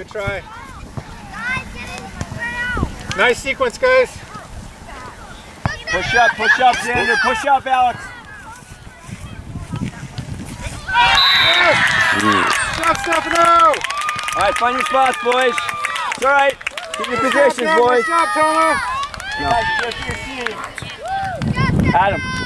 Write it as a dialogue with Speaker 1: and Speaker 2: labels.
Speaker 1: Good try. Nice sequence, guys.
Speaker 2: Push up, push up, Xander. Push up, Alex.
Speaker 1: Stop, Stefano!
Speaker 2: All right, find your spots, boys. It's all right. Keep your positions, boys.
Speaker 1: Stop, Tomo!
Speaker 2: No. Adam.